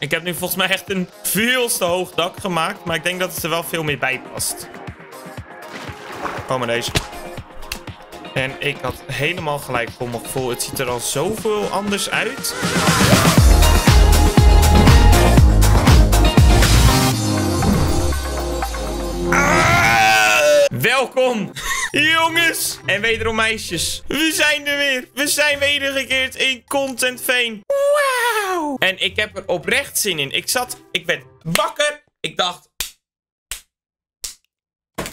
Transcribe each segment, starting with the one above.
Ik heb nu volgens mij echt een veel te hoog dak gemaakt. Maar ik denk dat het er wel veel meer bij past. Oh, maar deze. En ik had helemaal gelijk voor mijn gevoel. Het ziet er al zoveel anders uit. Ah! Welkom, jongens en wederom meisjes. We zijn er weer. We zijn wedergekeerd in Content Veen. En ik heb er oprecht zin in. Ik zat, ik werd wakker. Ik dacht,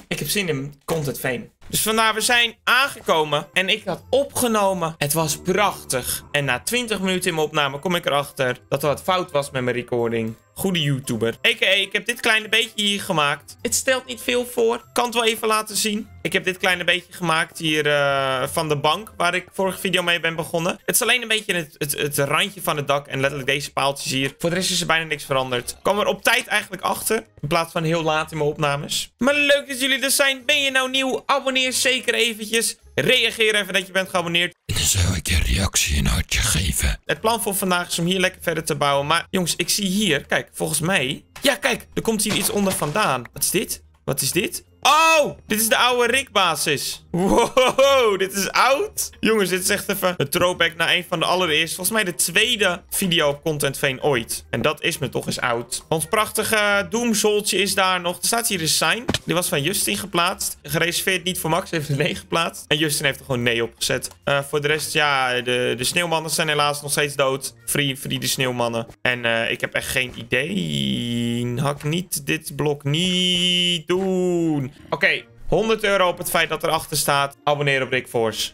ik heb zin in Content Fame. Dus vandaar, we zijn aangekomen en ik had opgenomen. Het was prachtig. En na 20 minuten in mijn opname kom ik erachter dat er wat fout was met mijn recording. Goede YouTuber. A.k.a. ik heb dit kleine beetje hier gemaakt. Het stelt niet veel voor. Kan het wel even laten zien. Ik heb dit kleine beetje gemaakt hier uh, van de bank waar ik vorige video mee ben begonnen. Het is alleen een beetje het, het, het, randje van het dak en letterlijk deze paaltjes hier. Voor de rest is er bijna niks veranderd. Ik kwam er op tijd eigenlijk achter. In plaats van heel laat in mijn opnames. Maar leuk dat jullie er zijn. Ben je nou nieuw? Abonneer zeker eventjes. Reageer even dat je bent geabonneerd. Je reactie een hartje geven. Het plan voor vandaag is om hier lekker verder te bouwen. Maar jongens, ik zie hier, kijk, volgens mij... Ja, kijk, er komt hier iets onder vandaan. Wat is dit? Wat is dit? Oh, dit is de oude Rick-basis. Wow, dit is oud. Jongens, dit is echt even een throwback naar een van de allereerste, volgens mij de tweede video op Content Veen ooit. En dat is me toch eens oud. Ons prachtige Doomzoltje is daar nog. Er staat hier een sign. Die was van Justin geplaatst. Gereserveerd niet voor Max, heeft er nee geplaatst. En Justin heeft er gewoon nee op gezet. Uh, voor de rest, ja, de, de sneeuwmannen zijn helaas nog steeds dood. Free, free de sneeuwmannen. En uh, ik heb echt geen idee. Hak niet dit blok niet doen. Oké, okay, 100 euro op het feit dat erachter staat. Abonneer op Rick Force.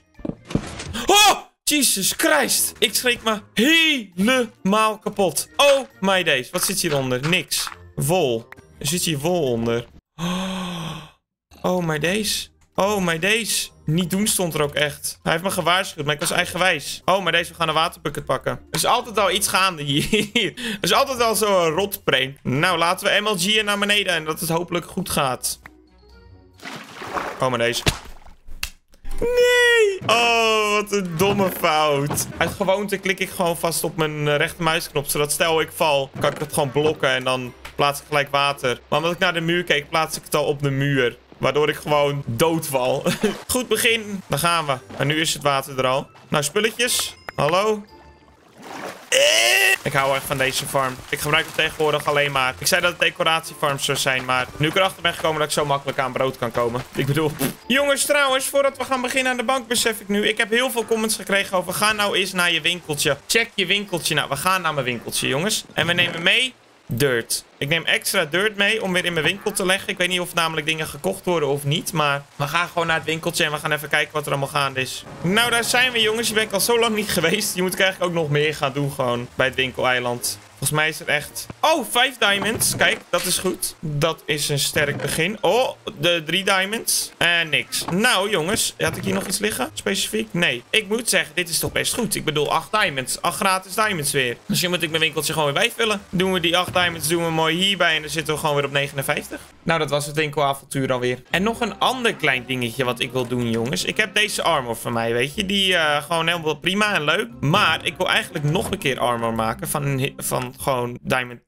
Oh! Jesus Christ. Ik schrik me helemaal kapot. Oh my days. Wat zit hieronder? Niks. Vol. Er zit hier vol onder. Oh my days. Oh my days. Niet doen stond er ook echt. Hij heeft me gewaarschuwd, maar ik was eigenwijs. Oh, maar deze, we gaan een waterbucket pakken. Er is altijd al iets gaande hier. er is altijd al zo'n rotprank. Nou, laten we MLG'en naar beneden en dat het hopelijk goed gaat. Oh, maar deze. Nee! Oh, wat een domme fout. Uit gewoonte klik ik gewoon vast op mijn eh, rechtermuisknop. Zodat stel ik val, kan ik het gewoon blokken en dan plaats ik gelijk water. Maar omdat ik naar de muur keek, plaats ik het al op de muur. Waardoor ik gewoon doodval. Goed begin. Dan gaan we. En nu is het water er al. Nou, spulletjes. Hallo? Ik hou echt van deze farm. Ik gebruik het tegenwoordig alleen maar. Ik zei dat het decoratiefarms zou zijn, maar nu ik erachter ben gekomen dat ik zo makkelijk aan brood kan komen. Ik bedoel... Jongens, trouwens, voordat we gaan beginnen aan de bank, besef ik nu. Ik heb heel veel comments gekregen over, ga nou eens naar je winkeltje. Check je winkeltje. Nou, we gaan naar mijn winkeltje, jongens. En we nemen mee dirt. Ik neem extra dirt mee om weer in mijn winkel te leggen. Ik weet niet of namelijk dingen gekocht worden of niet. Maar we gaan gewoon naar het winkeltje en we gaan even kijken wat er allemaal gaande is. Nou, daar zijn we jongens. Je bent al zo lang niet geweest. Je moet eigenlijk ook nog meer gaan doen gewoon bij het winkeleiland. Volgens mij is het echt... Oh, vijf diamonds. Kijk, dat is goed. Dat is een sterk begin. Oh, de drie diamonds. En niks. Nou, jongens. Had ik hier nog iets liggen? Specifiek? Nee. Ik moet zeggen, dit is toch best goed. Ik bedoel, acht diamonds. Acht gratis diamonds weer. Misschien moet ik mijn winkeltje gewoon weer bijvullen. Doen we die acht diamonds, doen we mooi hierbij. En dan zitten we gewoon weer op 59. Nou, dat was het winkelavontuur alweer. En nog een ander klein dingetje wat ik wil doen, jongens. Ik heb deze armor van mij, weet je. Die uh, gewoon helemaal prima en leuk. Maar ik wil eigenlijk nog een keer armor maken van, van gewoon diamond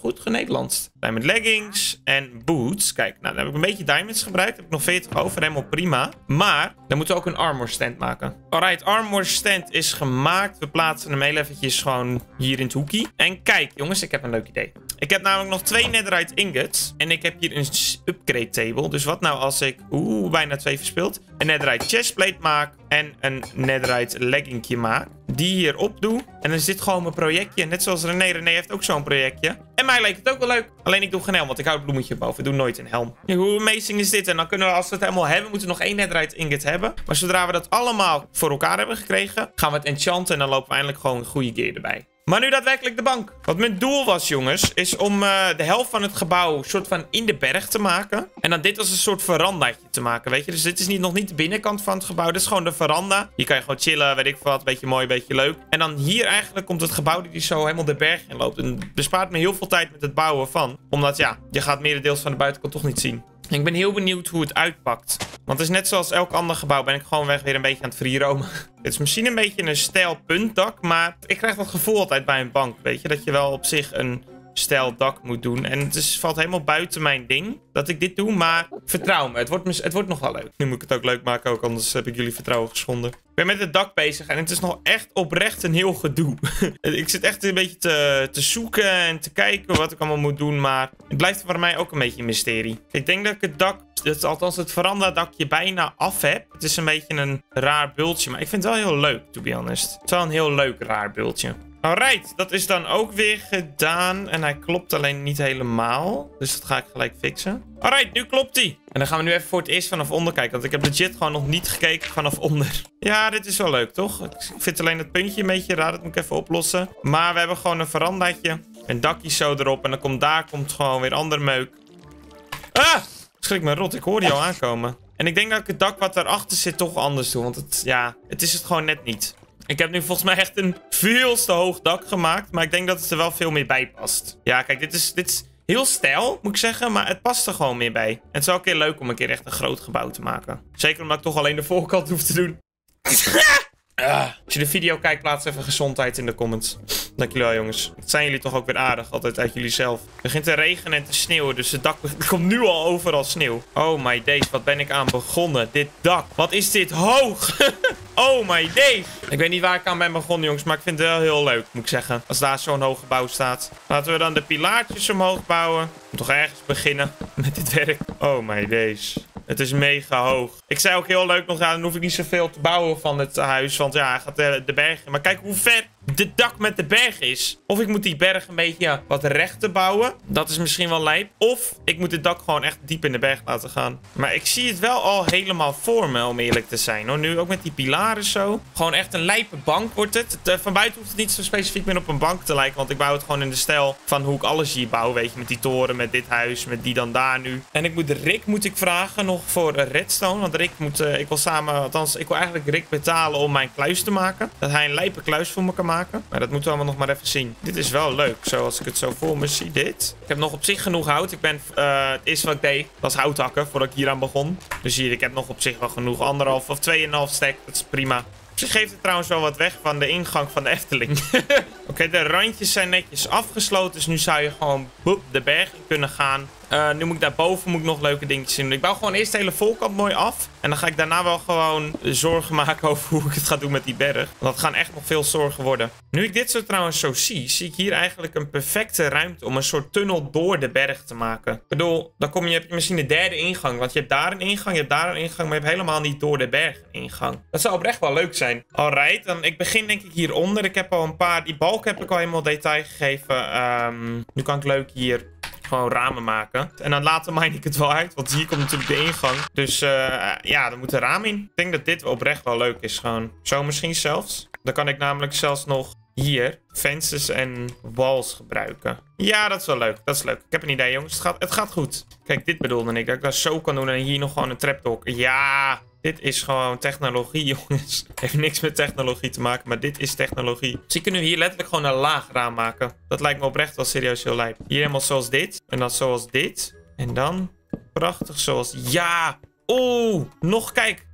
Goed genederlandst. Diamond leggings en boots. Kijk, nou, dan heb ik een beetje diamonds gebruikt. Heb ik nog 40 over. Helemaal prima. Maar, dan moeten we ook een armor stand maken. Alright, armor stand is gemaakt. We plaatsen hem heel eventjes gewoon hier in het hoekje. En kijk, jongens, ik heb een leuk idee. Ik heb namelijk nog twee netherite ingots. En ik heb hier een upgrade table. Dus wat nou als ik, oeh, bijna twee verspild. Een netherite chestplate maak. En een netherite leggingje maak. Die hier op doe. En dan zit gewoon mijn projectje. Net zoals René. René heeft ook zo'n projectje. En mij leek het ook wel leuk. Alleen ik doe geen helm, want ik hou het bloemetje boven. Ik doe nooit een helm. Hoe amazing is dit? En dan kunnen we, als we het helemaal hebben, moeten we nog één netherite ingot hebben. Maar zodra we dat allemaal voor elkaar hebben gekregen, gaan we het enchanten. En dan lopen we eindelijk gewoon een goede gear erbij. Maar nu daadwerkelijk de bank. Wat mijn doel was, jongens, is om uh, de helft van het gebouw soort van in de berg te maken. En dan dit als een soort verandaatje te maken, weet je. Dus dit is niet, nog niet de binnenkant van het gebouw. Dit is gewoon de veranda. Hier kan je gewoon chillen, weet ik wat. Beetje mooi, beetje leuk. En dan hier eigenlijk komt het gebouw die zo helemaal de berg in loopt. En bespaart me heel veel tijd met het bouwen van. Omdat, ja, je gaat merendeels van de buitenkant toch niet zien. Ik ben heel benieuwd hoe het uitpakt. Want het is net zoals elk ander gebouw ben ik gewoon weer een beetje aan het freeromen. Het is misschien een beetje een stijl puntdak, maar ik krijg dat gevoel altijd bij een bank, weet je. Dat je wel op zich een stijl dak moet doen. En het is, valt helemaal buiten mijn ding dat ik dit doe. Maar vertrouw me, het wordt, het wordt nog wel leuk. Nu moet ik het ook leuk maken, ook anders heb ik jullie vertrouwen geschonden. Ik ben met het dak bezig en het is nog echt oprecht een heel gedoe. ik zit echt een beetje te, te zoeken en te kijken wat ik allemaal moet doen. Maar het blijft voor mij ook een beetje een mysterie. Ik denk dat ik het dak, het, althans het veranda-dakje, bijna af heb. Het is een beetje een raar bultje, maar ik vind het wel heel leuk, to be honest. Het is wel een heel leuk raar bultje. Alright, dat is dan ook weer gedaan. En hij klopt alleen niet helemaal. Dus dat ga ik gelijk fixen. Alright, nu klopt hij. En dan gaan we nu even voor het eerst vanaf onder kijken. Want ik heb legit gewoon nog niet gekeken vanaf onder. Ja, dit is wel leuk, toch? Ik vind alleen het puntje een beetje raar. Dat moet ik even oplossen. Maar we hebben gewoon een verandaatje. Een dakje zo erop. En dan komt daar komt gewoon weer ander meuk. Ah! Schrik me rot. Ik hoor die al aankomen. En ik denk dat ik het dak wat daarachter zit toch anders doe. Want het, ja, het is het gewoon net niet. Ik heb nu volgens mij echt een veel te hoog dak gemaakt. Maar ik denk dat het er wel veel meer bij past. Ja, kijk, dit is, dit is heel stijl, moet ik zeggen. Maar het past er gewoon meer bij. En het is wel een keer leuk om een keer echt een groot gebouw te maken. Zeker omdat ik toch alleen de voorkant hoef te doen. Ah, als je de video kijkt, plaats even gezondheid in de comments. Dank jullie wel, jongens. Het zijn jullie toch ook weer aardig, altijd uit jullie zelf. Het begint te regenen en te sneeuwen, dus het dak komt nu al overal sneeuw. Oh my days, wat ben ik aan begonnen. Dit dak, wat is dit hoog. oh my days. Ik weet niet waar ik aan ben begonnen, jongens, maar ik vind het wel heel leuk, moet ik zeggen. Als daar zo'n hoog gebouw staat. Laten we dan de pilaartjes omhoog bouwen. Om toch ergens beginnen met dit werk. Oh my days. Het is mega hoog. Ik zei ook heel leuk nog, ja, dan hoef ik niet zoveel te bouwen van het huis. Want ja, hij gaat de, de bergen. Maar kijk hoe ver de dak met de berg is. Of ik moet die berg een beetje wat rechter bouwen. Dat is misschien wel lijp. Of ik moet het dak gewoon echt diep in de berg laten gaan. Maar ik zie het wel al helemaal voor me, om eerlijk te zijn. Nu ook met die pilaren zo. Gewoon echt een lijpe bank wordt het. Eh, van buiten hoeft het niet zo specifiek meer op een bank te lijken. Want ik bouw het gewoon in de stijl van hoe ik alles hier bouw. Weet je, met die toren, met dit huis, met die dan daar nu. En ik moet Rick moet ik vragen nog voor redstone. Want Rick moet, uh, ik wil samen, althans, ik wil eigenlijk Rick betalen om mijn kluis te maken. Dat hij een lijpe kluis voor me kan maken. Maar dat moeten we allemaal nog maar even zien. Dit is wel leuk, zoals ik het zo voor me zie. Dit. Ik heb nog op zich genoeg hout. Ik ben, uh, het eerste wat ik deed, was hout hakken voordat ik hier aan begon. Dus hier, ik heb nog op zich wel genoeg. Anderhalf of tweeënhalf stack. Dat is prima. Zich geeft het trouwens wel wat weg van de ingang van de Efteling. Oké, de randjes zijn netjes afgesloten. Dus nu zou je gewoon boep, de berg in kunnen gaan. Uh, nu moet ik daarboven moet ik nog leuke dingetjes doen. Ik bouw gewoon eerst de hele volkant mooi af. En dan ga ik daarna wel gewoon zorgen maken over hoe ik het ga doen met die berg. Want dat gaan echt nog veel zorgen worden. Nu ik dit zo trouwens zo zie, zie ik hier eigenlijk een perfecte ruimte om een soort tunnel door de berg te maken. Ik bedoel, dan kom je, heb je misschien de derde ingang. Want je hebt daar een ingang, je hebt daar een ingang, maar je hebt helemaal niet door de berg ingang. Dat zou oprecht wel leuk zijn. Alright, dan ik begin denk ik hieronder. Ik heb al een paar, die balk heb ik al helemaal detail gegeven. Um, nu kan ik leuk hier gewoon ramen maken. En dan later mine ik het wel uit, want hier komt natuurlijk de ingang. Dus uh, ja, er moet een raam in. Ik denk dat dit oprecht wel leuk is gewoon. Zo misschien zelfs. Dan kan ik namelijk zelfs nog hier fences en walls gebruiken. Ja, dat is wel leuk. Dat is leuk. Ik heb een idee, jongens. Het gaat, het gaat goed. Kijk, dit bedoelde ik. Dat ik dat zo kan doen en hier nog gewoon een trapdoor. Ja, dit is gewoon technologie, jongens. Heeft niks met technologie te maken, maar dit is technologie. Dus kunnen we hier letterlijk gewoon een laag raam maken. Dat lijkt me oprecht wel serieus heel lijp. Hier helemaal zoals dit. En dan zoals dit. En dan prachtig zoals... Ja! Oeh, nog kijk.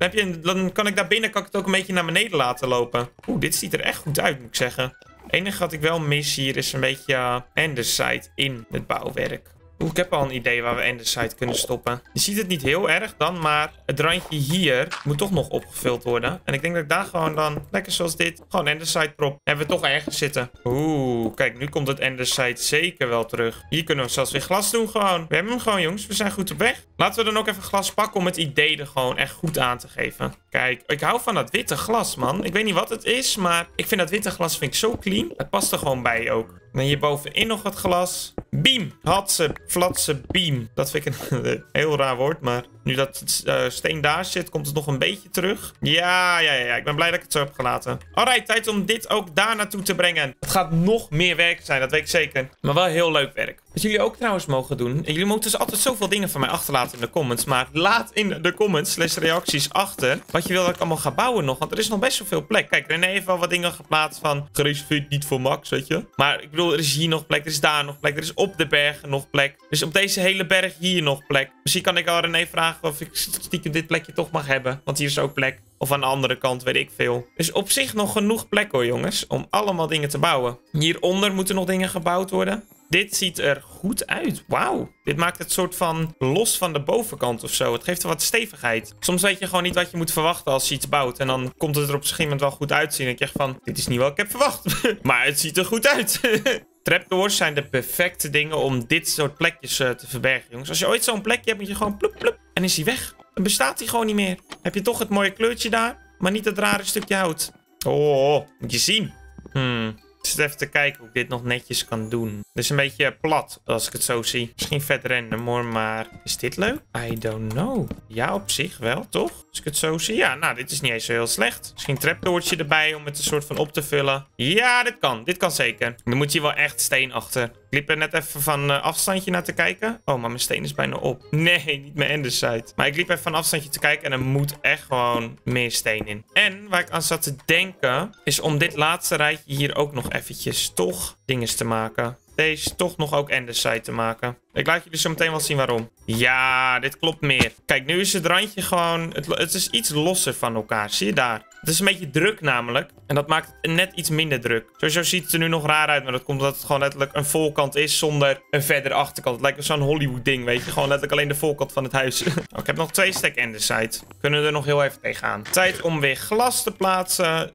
Dan, kan ik daar binnen kan ik het ook een beetje naar beneden laten lopen. Oeh, dit ziet er echt goed uit, moet ik zeggen. Enige wat ik wel mis hier is een beetje uh, in het bouwwerk. Oeh, ik heb al een idee waar we Enderside kunnen stoppen. Je ziet het niet heel erg dan, maar het randje hier moet toch nog opgevuld worden. En ik denk dat ik daar gewoon dan, lekker zoals dit, gewoon Enderside prop. Hebben we toch ergens zitten. Oeh, kijk, nu komt het Enderside zeker wel terug. Hier kunnen we zelfs weer glas doen gewoon. We hebben hem gewoon, jongens. We zijn goed op weg. Laten we dan ook even glas pakken om het idee er gewoon echt goed aan te geven. Kijk, ik hou van dat witte glas, man. Ik weet niet wat het is, maar ik vind dat witte glas vind ik zo clean. Het past er gewoon bij ook. Dan hier bovenin nog wat glas. Beam. Hadse, flatse beam. Dat vind ik een heel raar woord, maar nu dat uh, steen daar zit, komt het nog een beetje terug. Ja, ja, ja. Ik ben blij dat ik het zo heb gelaten. Alright, tijd om dit ook daar naartoe te brengen. Het gaat nog meer werk zijn, dat weet ik zeker. Maar wel heel leuk werk. Wat jullie ook trouwens mogen doen. En jullie moeten dus altijd zoveel dingen van mij achterlaten in de comments. Maar laat in de comments, slash reacties achter. Wat je wil dat ik allemaal ga bouwen nog. Want er is nog best wel veel plek. Kijk, René heeft wel wat dingen geplaatst van gereserveerd niet voor Max, weet je. Maar ik bedoel, er is hier nog plek. Er is daar nog plek. Er is op de bergen nog plek. Dus op deze hele berg hier nog plek. Misschien kan ik al René vragen of ik stiekem dit plekje toch mag hebben. Want hier is ook plek. Of aan de andere kant, weet ik veel. Dus op zich nog genoeg plek hoor, jongens. Om allemaal dingen te bouwen. Hieronder moeten nog dingen gebouwd worden. Dit ziet er goed uit. Wauw. Dit maakt het soort van los van de bovenkant of zo. Het geeft er wat stevigheid. Soms weet je gewoon niet wat je moet verwachten als je iets bouwt. En dan komt het er op een gegeven moment wel goed uitzien. En ik zeg van, dit is niet wat ik heb verwacht. maar het ziet er goed uit. Trapdoors zijn de perfecte dingen om dit soort plekjes uh, te verbergen, jongens. Als je ooit zo'n plekje hebt, moet je gewoon plup plup en is hij weg. Dan bestaat hij gewoon niet meer. Heb je toch het mooie kleurtje daar, maar niet het rare stukje hout. Oh, moet je zien. Hmm. Zit even te kijken hoe ik dit nog netjes kan doen. Het is een beetje plat, als ik het zo zie. Misschien vet random maar is dit leuk? I don't know. Ja, op zich wel, toch? Als ik het zo zie. Ja, nou, dit is niet eens zo heel slecht. Misschien trapdoortje erbij om het een soort van op te vullen. Ja, dit kan. Dit kan zeker. Dan moet je wel echt steen achter. Ik liep er net even van uh, afstandje naar te kijken. Oh, maar mijn steen is bijna op. Nee, niet mijn endersite. Maar ik liep even van afstandje te kijken en er moet echt gewoon meer steen in. En waar ik aan zat te denken, is om dit laatste rijtje hier ook nog eventjes toch dingen te maken deze toch nog ook site te maken. Ik laat jullie zo meteen wel zien waarom. Ja, dit klopt meer. Kijk, nu is het randje gewoon... Het, het, is iets losser van elkaar. Zie je daar? Het is een beetje druk namelijk. En dat maakt het net iets minder druk. Sowieso ziet het er nu nog raar uit. Maar dat komt omdat het gewoon letterlijk een volkant is zonder een verdere achterkant. Het lijkt zo'n Hollywood ding, weet je. Gewoon letterlijk alleen de voorkant van het huis. oh, ik heb nog twee stack site. Kunnen we er nog heel even tegenaan. Tijd om weer glas te plaatsen.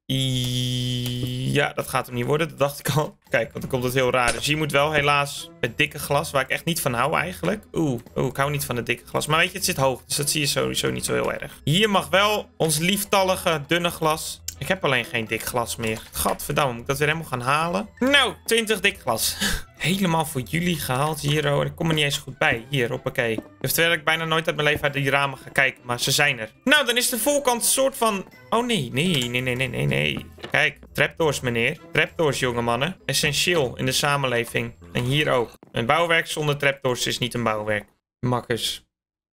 Ja, dat gaat hem niet worden. Dat dacht ik al. Kijk, want dan komt het heel raar. Dus hier moet wel helaas het dikke glas, waar ik echt niet van hou eigenlijk. Oeh, oeh, ik hou niet van het dikke glas. Maar weet je, het zit hoog, dus dat zie je sowieso niet zo heel erg. Hier mag wel ons lieftallige dunne glas. Ik heb alleen geen dik glas meer. Gadverdamme, moet ik dat weer helemaal gaan halen? Nou, 20 dik glas. Helemaal voor jullie gehaald hier. Ik kom er niet eens goed bij. Hier, hoppakee. Terwijl ik bijna nooit uit mijn leven uit die ramen ga kijken. Maar ze zijn er. Nou, dan is de voorkant soort van... Oh nee, nee, nee, nee, nee, nee, nee. Kijk, trapdoors meneer. Trapdoors, jonge mannen. Essentieel in de samenleving. En hier ook. Een bouwwerk zonder trapdoors is niet een bouwwerk. Makkers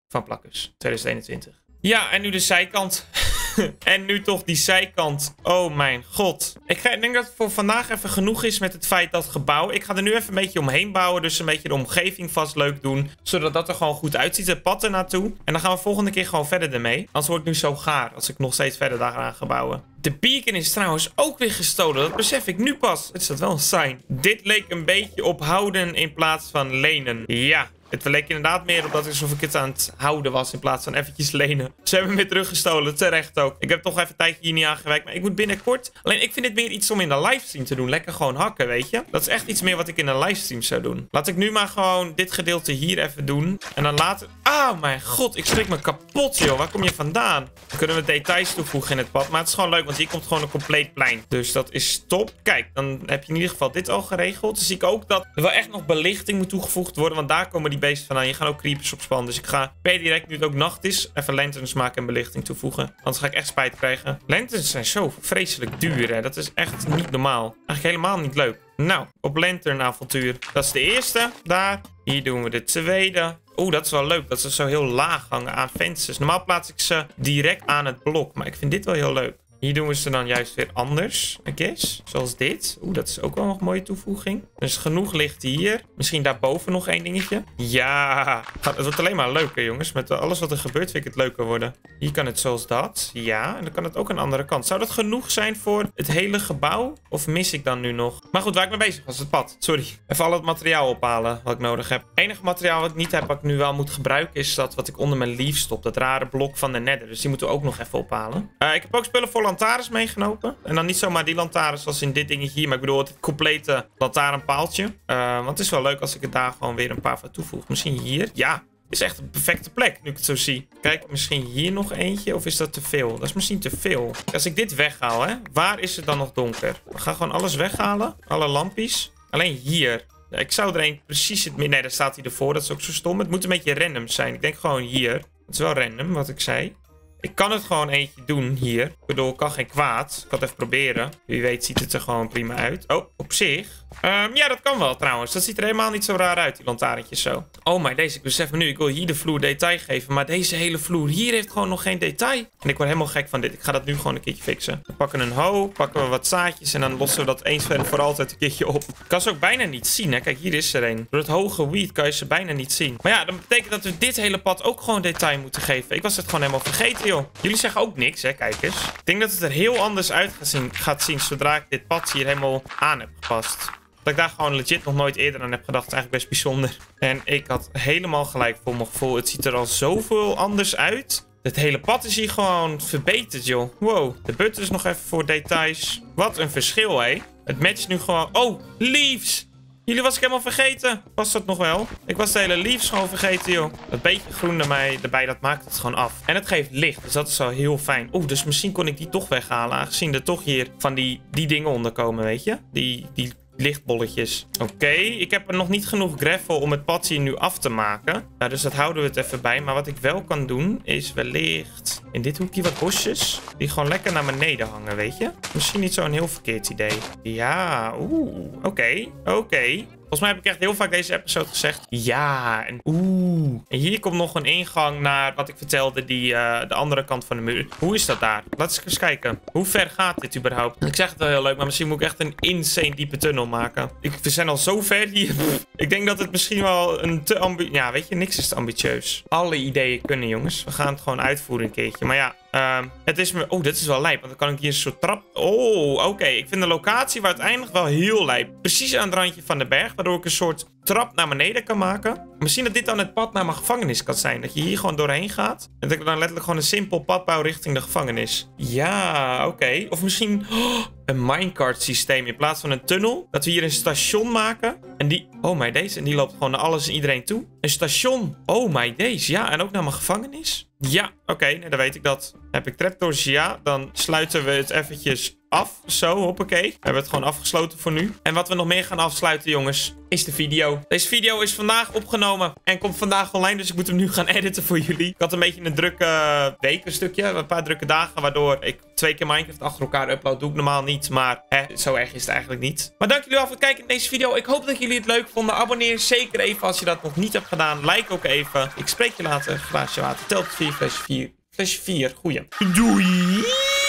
van plakkers. 2021. Ja, en nu de zijkant. en nu toch die zijkant. Oh mijn god. Ik, denk dat het voor vandaag even genoeg is met het feit dat gebouw. Ik ga er nu even een beetje omheen bouwen. Dus een beetje de omgeving vast leuk doen. Zodat dat er gewoon goed uitziet. Het pad ernaartoe. En dan gaan we volgende keer gewoon verder ermee. Anders wordt het nu zo gaar. Als ik nog steeds verder daaraan ga bouwen. De beacon is trouwens ook weer gestolen. Dat besef ik nu pas. Het dat wel een sign. Dit leek een beetje op houden in plaats van lenen. Ja, het leek inderdaad meer op dat alsof ik het aan het houden was in plaats van eventjes lenen. Ze hebben me teruggestolen, terecht ook. Ik heb toch even een tijdje hier niet aan gewerkt, maar ik moet binnenkort... Alleen ik vind het meer iets om in de livestream te doen. Lekker gewoon hakken, weet je. Dat is echt iets meer wat ik in een livestream zou doen. Laat ik nu maar gewoon dit gedeelte hier even doen. En dan later... Ah, mijn god, ik schrik me kapot, joh. Waar kom je vandaan? Dan kunnen we details toevoegen in het pad. Maar het is gewoon leuk, want hier komt gewoon een compleet plein. Dus dat is top. Kijk, dan heb je in ieder geval dit al geregeld. Dan zie ik ook dat er wel echt nog belichting moet toegevoegd worden. Want daar komen die beesten vandaan. Je gaat ook creepers op spannen. Dus ik ga per direct, nu het ook nacht is, even lanterns maken en belichting toevoegen. Anders ga ik echt spijt krijgen. Lanterns zijn zo vreselijk duur, hè. Dat is echt niet normaal. Eigenlijk helemaal niet leuk. Nou, op lanternavontuur. Dat is de eerste. Daar. Hier doen we de tweede. Oeh, dat is wel leuk. Dat ze zo heel laag hangen aan vensters. Normaal plaats ik ze direct aan het blok. Maar ik vind dit wel heel leuk. Hier doen we ze dan juist weer anders, I guess. Zoals dit. Oeh, dat is ook wel nog een mooie toevoeging. Dus genoeg licht hier. Misschien daarboven nog één dingetje. Ja, het wordt alleen maar leuker, jongens. Met alles wat er gebeurt vind ik het leuker worden. Hier kan het zoals dat. Ja, en dan kan het ook de andere kant. Zou dat genoeg zijn voor het hele gebouw? Of mis ik dan nu nog? Maar goed, waar ik mee bezig was, het pad. Sorry. Even al het materiaal ophalen wat ik nodig heb. Enige materiaal wat ik niet heb, wat ik nu wel moet gebruiken, is dat wat ik onder mijn leaf stop. Dat rare blok van de nether. Dus die moeten we ook nog even ophalen. Uh, ik heb ook spullen voor lantaarns meegenomen. En dan niet zomaar die lantaarns zoals in dit dingetje hier. Maar ik bedoel het complete lantaarnpaaltje. Uh, want het is wel leuk als ik er daar gewoon weer een paar van toevoeg. Misschien hier. Ja, is echt een perfecte plek, nu ik het zo zie. Kijk, misschien hier nog eentje, of is dat te veel? Dat is misschien te veel. Als ik dit weghaal, hè, waar is het dan nog donker? We gaan gewoon alles weghalen, alle lampjes. Alleen hier. Ik zou er een precies het... Nee, daar staat hij ervoor, dat is ook zo stom. Het moet een beetje random zijn. Ik denk gewoon hier. Het is wel random, wat ik zei. Ik kan het gewoon eentje doen hier. Ik bedoel, ik kan geen kwaad. Ik kan het even proberen. Wie weet ziet het er gewoon prima uit. Oh, op zich. Ehm, ja, dat kan wel trouwens. Dat ziet er helemaal niet zo raar uit, die lantaarntjes zo. Oh my, deze, ik besef me nu, ik wil hier de vloer detail geven. Maar deze hele vloer hier heeft gewoon nog geen detail. En ik word helemaal gek van dit. Ik ga dat nu gewoon een keertje fixen. We pakken een hoe, pakken we wat zaadjes en dan lossen we dat eens en voor altijd een keertje op. Ik kan ze ook bijna niet zien, hè. Kijk, hier is er een. Door het hoge weed kan je ze bijna niet zien. Maar ja, dat betekent dat we dit hele pad ook gewoon detail moeten geven. Ik was het gewoon helemaal vergeten, joh. Jullie zeggen ook niks, hè, kijk eens. Ik denk dat het er heel anders uit gaat zien, gaat zien zodra ik dit pad hier helemaal aan heb gepast. Dat ik daar gewoon legit nog nooit eerder aan heb gedacht. is eigenlijk best bijzonder. En ik had helemaal gelijk voor mijn gevoel. Het ziet er al zoveel anders uit. Het hele pad is hier gewoon verbeterd, joh. Wow. De button is nog even voor details. Wat een verschil, hé. Het matcht nu gewoon... Oh, leaves! Jullie was ik helemaal vergeten. Was dat nog wel? Ik was de hele leaves gewoon vergeten, joh. Dat beetje groen erbij, erbij, dat maakt het gewoon af. En het geeft licht, dus dat is wel heel fijn. Oeh, dus misschien kon ik die toch weghalen. Aangezien er toch hier van die, die dingen onder komen, weet je? Die, die lichtbolletjes. Oké, ik heb er nog niet genoeg gravel om het pad hier nu af te maken. Nou, dus dat houden we het even bij. Maar wat ik wel kan doen, is wellicht in dit hoekje wat bosjes. Die gewoon lekker naar beneden hangen, weet je? Misschien niet zo'n heel verkeerd idee. Ja, oeh, oké, oké. Volgens mij heb ik echt heel vaak deze episode gezegd. Ja, en oeh. En hier komt nog een ingang naar wat ik vertelde, die, uh, de andere kant van de muur. Hoe is dat daar? Laten we eens kijken. Hoe ver gaat dit überhaupt? Ik zeg het wel heel leuk, maar misschien moet ik echt een insane diepe tunnel maken. Ik, we zijn al zo ver hier. ik denk dat het misschien wel een te ambitieus... Ja, weet je, niks is te ambitieus. Alle ideeën kunnen, jongens. We gaan het gewoon uitvoeren een keertje. Maar ja, Um, het is me... Oh, dit is wel lijp. Want dan kan ik hier een soort trap... Oh, oké. Ik vind de locatie waar het eindigt wel heel lijp. Precies aan het randje van de berg. Waardoor ik een soort trap naar beneden kan maken. Misschien dat dit dan het pad naar mijn gevangenis kan zijn. Dat je hier gewoon doorheen gaat. En dat ik dan letterlijk gewoon een simpel pad bouw richting de gevangenis. Ja, oké. Of misschien oh, een minecart systeem in plaats van een tunnel. Dat we hier een station maken. En die... Oh my deze. En die loopt gewoon naar alles en iedereen toe. Een station. Oh my deze. Ja, en ook naar mijn gevangenis. Ja, oké. Okay, dan weet ik dat. Heb ik trapdoors? Ja. Dan sluiten we het eventjes af. Zo, hoppakee. We hebben het gewoon afgesloten voor nu. En wat we nog meer gaan afsluiten, jongens, is de video. Deze video is vandaag opgenomen en komt vandaag online. Dus ik moet hem nu gaan editen voor jullie. Ik had een beetje een drukke week, een stukje. Een paar drukke dagen, waardoor ik twee keer Minecraft achter elkaar upload. Doe ik normaal niet, maar hè, zo erg is het eigenlijk niet. Maar dank jullie wel voor het kijken in deze video. Ik hoop dat jullie het leuk vonden. Abonneer zeker even als je dat nog niet hebt gedaan. Like ook even. Ik spreek je later. Glaasje water. Telt 4, flesje 4. Flesje 4. Goeie. Doei!